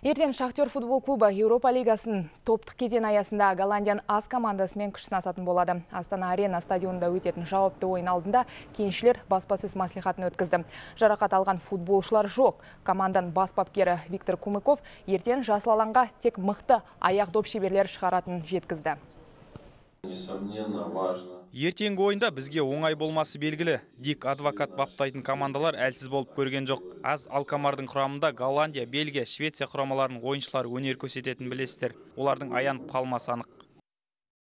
Ертең Шахтер футбол клубы Еуропа лигасын топтық кезең аясында Голландиян аз командасымен күш сынасатын болады. Астана арена стадионында өтетін жауапты ойын алдында кеншілер баспасөз маслихатын өткізді. Жарақат алған футболшылар жоқ. Командан бас бапкері Виктор Кумыков ертең жасыл алаңға тек мықты аяқ доп шеберлер шығаратын жеткізді. Ертеңгі ойында бізге оңай болмасы белгілі. Дик адвокат баптайтын командалар әлсіз болып көрген жоқ. Аз Алкамардың құрамында Голландия, Бельгия, Швеция құрамаларының ойыншылары өнер көрсететін білесіздер. Олардың аянып қалмасы анық.